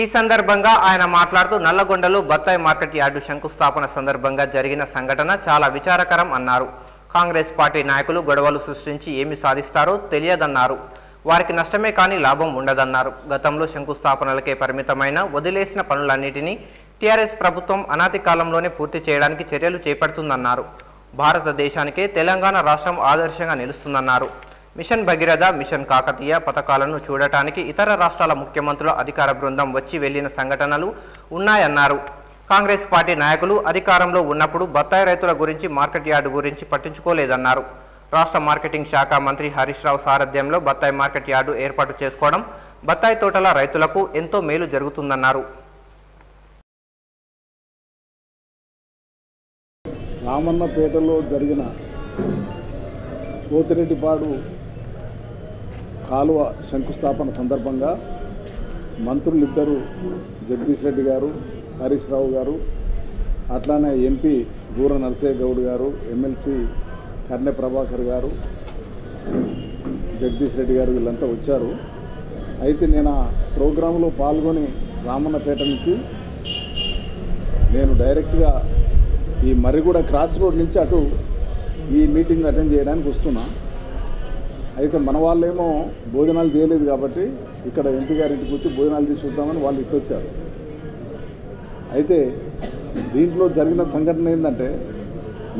ఈ సందర్భంగా ఆయన మాట్లాడుతూ నల్లగొండలో బత్తాయి మార్కెట్ యార్డు శంకుస్థాపన సందర్భంగా జరిగిన సంఘటన చాలా విచారకరం అన్నారు. కాంగ్రెస్ పార్టీ నాయకులు గొడవలు సృష్టించి ఏమి సాధిస్తారో తెలియదన్నారు. వారికి నష్టమే కానీ లాభం ఉండదన్నారు. గతంలో శంకుస్థాపనలకే పరిమితమైన వదిలేసిన పనులన్నిటినీ టీఆర్ఎస్ ప్రభుత్వం అనాతి కాలంలోనే పూర్తి చేయడానికి చర్యలు చేపడుతుందన్నారు. భారతదేశానికే తెలంగాణ రాష్ట్రం ఆదర్శంగా నిలుస్తుందన్నారు. మిషన్ భగీరథ మిషన్ కాకతీయ పథకాలను చూడటానికి ఇతర రాష్ట్రాల ముఖ్యమంత్రుల అధికార బృందం వచ్చి వెళ్ళిన సంఘటనలు ఉన్నాయన్నారు. కాంగ్రెస్ పార్టీ నాయకులు అధికారంలో ఉన్నప్పుడు బత్తాయి రైతుల గురించి మార్కెట్ యార్డు గురించి పట్టించుకోలేదన్నారు. రాష్ట్ర మార్కెటింగ్ శాఖ మంత్రి హరీష్ రావు సారథ్యంలో బత్తాయి మార్కెట్ యార్డు ఏర్పాటు చేసుకోవడం బత్తాయి తోటల రైతులకు ఎంతో మేలు జరుగుతుందన్నారు. రామన్నపేటలో జరిగిన పోతిరెడ్డిపాడు కాలువ శంకుస్థాపన సందర్భంగా మంత్రులిద్దరూ జగదీష్ రెడ్డి గారు హరీష్ రావు గారు అట్లానే ఎంపీ బూర నరసయ్య గౌడ్ గారు ఎమ్మెల్సీ కర్ణె ప్రభాకర్ గారు జగదీష్ రెడ్డి గారు వీళ్ళంతా వచ్చారు. అయితే నేను ఆ ప్రోగ్రాంలో పాల్గొని రామన్నపేట నుంచి నేను డైరెక్ట్గా ఈ మర్రిగూడ క్రాస్ రోడ్ నుంచి అటు ఈ మీటింగ్ అటెండ్ చేయడానికి వస్తున్నా. అయితే మన వాళ్ళేమో భోజనాలు చేయలేదు కాబట్టి ఇక్కడ ఎంపీ గారి ఇంటికి వచ్చి భోజనాలు చేసి చూద్దామని వాళ్ళు ఇట్లా వచ్చారు. అయితే దీంట్లో జరిగిన సంఘటన ఏంటంటే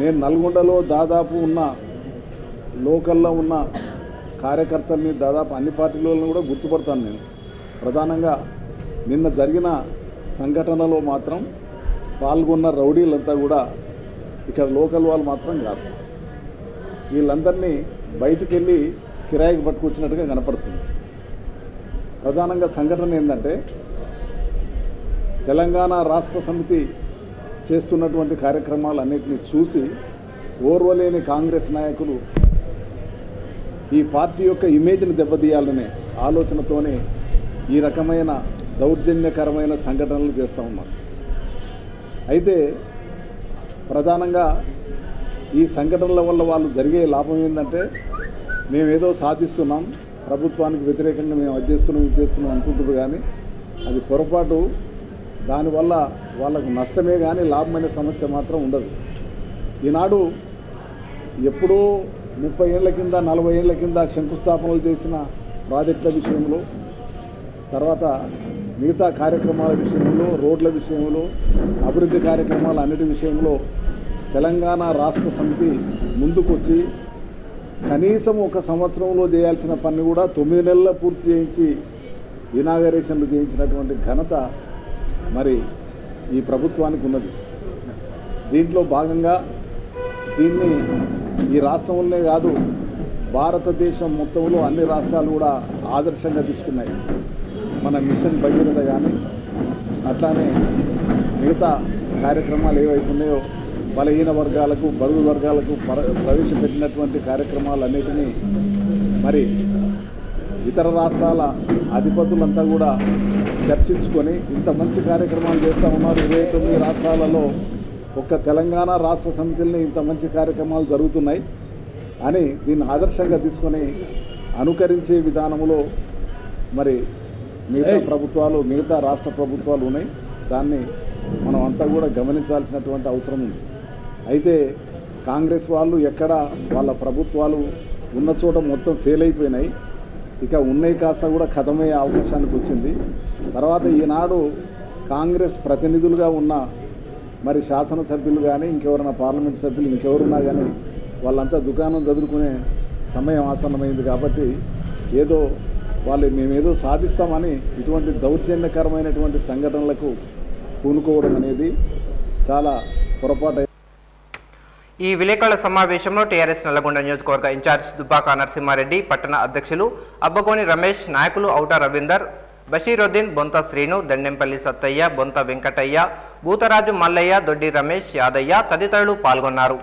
నేను నల్గొండలో దాదాపు ఉన్న లోకల్లో ఉన్న కార్యకర్తల్ని దాదాపు అన్ని పార్టీలను కూడా గుర్తుపడతాను నేను. ప్రధానంగా నిన్న జరిగిన సంఘటనలో మాత్రం పాల్గొన్న రౌడీలంతా కూడా ఇక్కడ లోకల్ వాళ్ళు మాత్రం కాదు. వీళ్ళందరినీ బయటికి వెళ్ళి కిరాయికి పట్టుకొచ్చినట్టుగా కనపడుతుంది. ప్రధానంగా సంఘటన ఏంటంటే తెలంగాణ రాష్ట్ర సమితి చేస్తున్నటువంటి కార్యక్రమాలన్నింటినీ చూసి ఓర్వలేని కాంగ్రెస్ నాయకులు ఈ పార్టీ యొక్క ఇమేజ్ని దెబ్బతీయాలనే ఆలోచనతోనే ఈ రకమైన దౌర్జన్యకరమైన సంఘటనలు చేస్తూ ఉన్నారు. అయితే ప్రధానంగా ఈ సంఘటనల వల్ల వాళ్ళు జరిగే లాభం ఏంటంటే మేమేదో సాధిస్తున్నాం ప్రభుత్వానికి వ్యతిరేకంగా మేము అది చేస్తున్నాం ఇది చేస్తున్నాం అనుకుంటుంది కానీ అది పొరపాటు. దానివల్ల వాళ్ళకు నష్టమే కానీ లాభమైన సమస్య మాత్రం ఉండదు. ఈనాడు ఎప్పుడూ ముప్పై ఏళ్ళ కింద నలభై ఏళ్ళ కింద శంకుస్థాపనలు చేసిన ప్రాజెక్టుల విషయంలో తర్వాత మిగతా కార్యక్రమాల విషయంలో రోడ్ల విషయంలో అభివృద్ధి కార్యక్రమాలు అన్నిటి విషయంలో తెలంగాణ రాష్ట్ర సమితి ముందుకొచ్చి కనీసం ఒక సంవత్సరంలో చేయాల్సిన పని కూడా తొమ్మిది నెలల పూర్తి చేయించి ఇనాగరేషన్లు చేయించినటువంటి ఘనత మరి ఈ ప్రభుత్వానికి ఉన్నది. దీంట్లో భాగంగా దీన్ని ఈ రాష్ట్రంలోనే కాదు భారతదేశం మొత్తంలో అన్ని రాష్ట్రాలు కూడా ఆదర్శంగా తీసుకున్నాయి. మన మిషన్ భగీరథ కానీ అట్లానే మిగతా కార్యక్రమాలు ఏవైతున్నాయో బలహీన వర్గాలకు బడుగు వర్గాలకు పర- ప్రవేశపెట్టినటువంటి కార్యక్రమాలన్నిటినీ మరి ఇతర రాష్ట్రాల అధిపతులంతా కూడా చర్చించుకొని ఇంత మంచి కార్యక్రమాలు చేస్తూ ఉన్నారు. ఇరవై తొమ్మిది రాష్ట్రాలలో ఒక్క తెలంగాణ రాష్ట్ర సమితుల్ని ఇంత మంచి కార్యక్రమాలు జరుగుతున్నాయి అని దీన్ని ఆదర్శంగా తీసుకొని అనుకరించే విధానంలో మరి మిగతా ప్రభుత్వాలు మిగతా రాష్ట్ర ప్రభుత్వాలు ఉన్నాయి. దాన్ని మనం అంతా కూడా గమనించాల్సినటువంటి అవసరం ఉంది. అయితే కాంగ్రెస్ వాళ్ళు ఎక్కడ వాళ్ళ ప్రభుత్వాలు ఉన్న చోట మొత్తం ఫెయిల్ అయిపోయినాయి. ఇక ఉన్నాయి కాస్త కూడా ఖతమయ్యే అవకాశానికి వచ్చింది. తర్వాత ఈనాడు కాంగ్రెస్ ప్రతినిధులుగా ఉన్న మరి శాసనసభ్యులు కానీ ఇంకెవరైనా పార్లమెంట్ సభ్యులు ఇంకెవరున్నా కానీ వాళ్ళంతా దుకాణం చదువుకునే సమయం ఆసన్నమైంది కాబట్టి ఏదో వాళ్ళు మేమేదో సాధిస్తామని ఇటువంటి దౌర్జన్యకరమైనటువంటి సంఘటనలకు పూనుకోవడం అనేది చాలా పొరపాటు ఈ విలేకరుల సమావేశంలో టీఆర్ఎస్ నల్లగొండ నియోజకవర్గ ఇన్ఛార్జ్ దుబ్బాక నరసింహారెడ్డి పట్టణ అధ్యక్షులు అబ్బగోని రమేష్ నాయకులు ఔటా రవీందర్ బషీరుద్దీన్ బొంత శ్రీను దండెంపల్లి సత్తయ్య బొంత వెంకటయ్య భూతరాజు మల్లయ్య దొడ్డి రమేష్ యాదయ్య తదితరులు పాల్గొన్నారు.